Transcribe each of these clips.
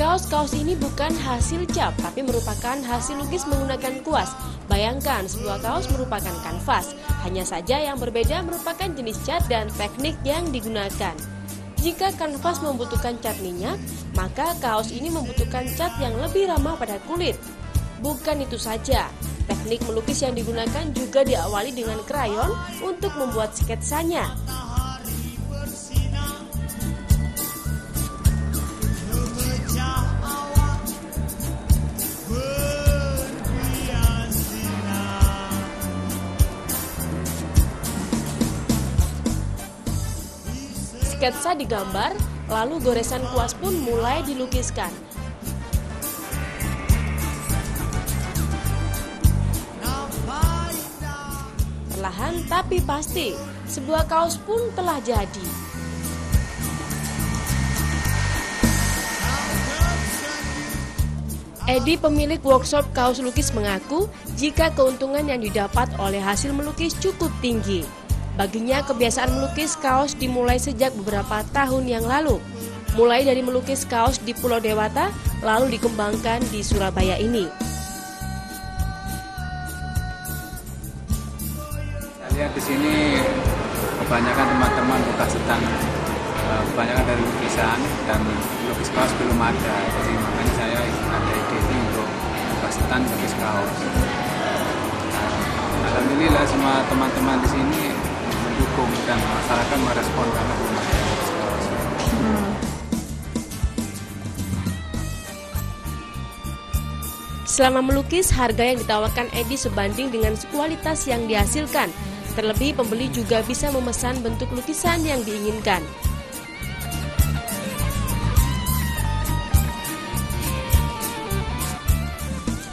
Kaos-kaos ini bukan hasil cap, tapi merupakan hasil lukis menggunakan kuas. Bayangkan, sebuah kaos merupakan kanvas. Hanya saja yang berbeda merupakan jenis cat dan teknik yang digunakan. Jika kanvas membutuhkan cat minyak, maka kaos ini membutuhkan cat yang lebih ramah pada kulit. Bukan itu saja, teknik melukis yang digunakan juga diawali dengan krayon untuk membuat sketsanya. Sketsa digambar, lalu goresan kuas pun mulai dilukiskan. Perlahan tapi pasti, sebuah kaos pun telah jadi. Edi pemilik workshop kaos lukis mengaku jika keuntungan yang didapat oleh hasil melukis cukup tinggi. Baginya kebiasaan melukis kaos dimulai sejak beberapa tahun yang lalu. Mulai dari melukis kaos di Pulau Dewata, lalu dikembangkan di Surabaya ini. Saya lihat di sini kebanyakan teman-teman buka sedang eh, kebanyakan dari lukisan dan lukis kaos belum ada. Jadi makanya saya ada ide ini untuk buka stand lukis kaos. Alhamdulillah semua teman-teman di sini dan masyarakat merespon karena belum ada. Selama melukis, harga yang ditawarkan Edi sebanding dengan kualitas yang dihasilkan. Terlebih, pembeli juga bisa memesan bentuk lukisan yang diinginkan.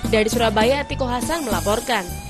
Dari Surabaya, Tiko Hasan melaporkan.